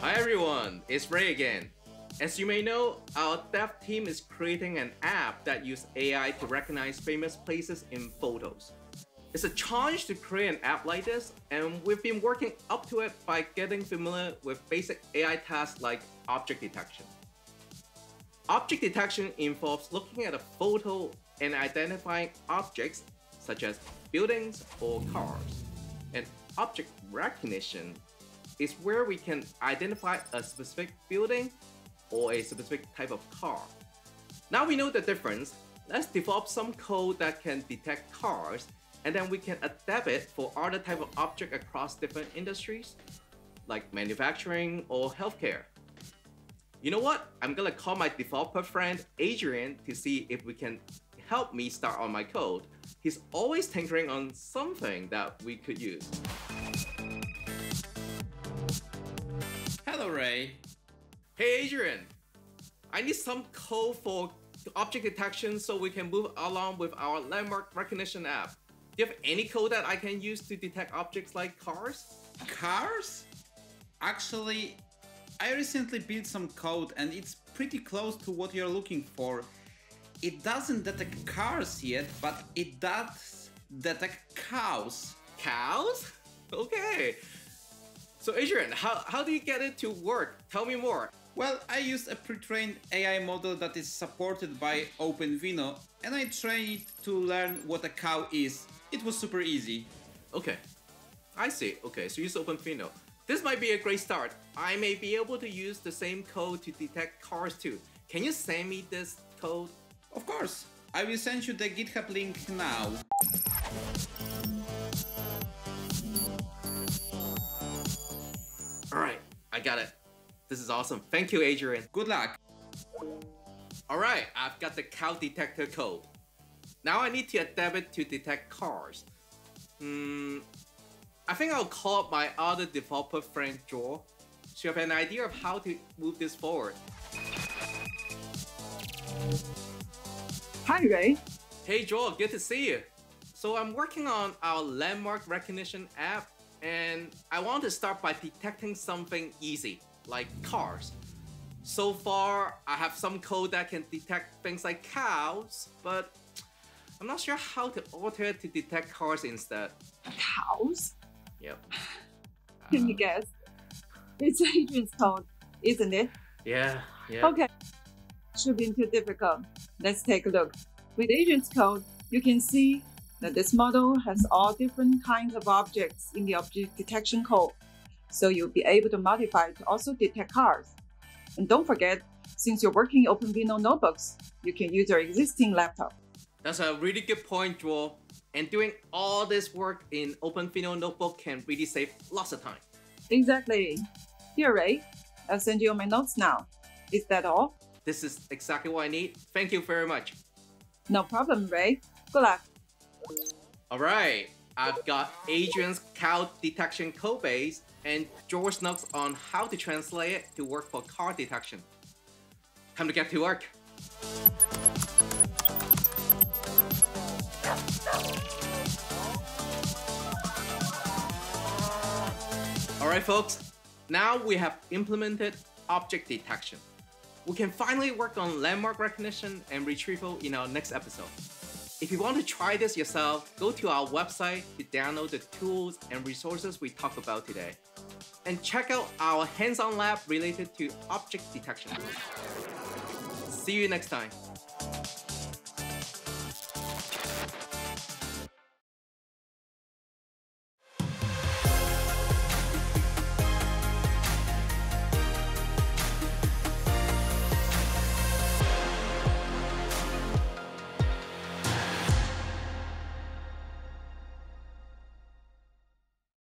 Hi everyone, it's Ray again. As you may know, our dev team is creating an app that uses AI to recognize famous places in photos. It's a challenge to create an app like this, and we've been working up to it by getting familiar with basic AI tasks like object detection. Object detection involves looking at a photo and identifying objects such as buildings or cars. And object recognition is where we can identify a specific building or a specific type of car. Now we know the difference, let's develop some code that can detect cars and then we can adapt it for other type of object across different industries like manufacturing or healthcare. You know what? I'm gonna call my developer friend Adrian to see if we can help me start on my code. He's always tinkering on something that we could use. Hello, Ray. Hey Adrian, I need some code for object detection so we can move along with our landmark recognition app. Do you have any code that I can use to detect objects like cars? Cars? Actually, I recently built some code and it's pretty close to what you're looking for. It doesn't detect cars yet, but it does detect cows. Cows? Okay. So Adrian, how, how do you get it to work? Tell me more. Well, I used a pre-trained AI model that is supported by OpenVINO and I trained it to learn what a cow is. It was super easy. Okay. I see. Okay, so use OpenVINO. This might be a great start. I may be able to use the same code to detect cars too. Can you send me this code? Of course. I will send you the GitHub link now. Alright, I got it. This is awesome. Thank you, Adrian. Good luck. Alright, I've got the cow detector code. Now I need to adapt it to detect cars. Hmm, I think I'll call up my other developer friend Joel. She have an idea of how to move this forward. Hi, Ray. Hey Joel, good to see you. So I'm working on our landmark recognition app and I want to start by detecting something easy, like cars. So far, I have some code that can detect things like cows, but I'm not sure how to alter it to detect cars instead. Cows? Yep. Can you guess? It's Adrian's code, isn't it? Yeah, yeah. Okay. Should be too difficult. Let's take a look. With Adrian's code, you can see that this model has all different kinds of objects in the object detection code. So you'll be able to modify to also detect cars. And don't forget, since you're working in OpenVINO notebooks, you can use your existing laptop. That's a really good point, Joel. And doing all this work in OpenVINO Notebook can really save lots of time. Exactly. Here, Ray, I'll send you my notes now. Is that all? This is exactly what I need. Thank you very much. No problem, Ray. Good luck. Alright, I've got Adrian's cow detection code base and George notes on how to translate it to work for car detection. Time to get to work. Alright folks, now we have implemented object detection. We can finally work on landmark recognition and retrieval in our next episode. If you want to try this yourself, go to our website to download the tools and resources we talked about today. And check out our hands-on lab related to object detection. See you next time.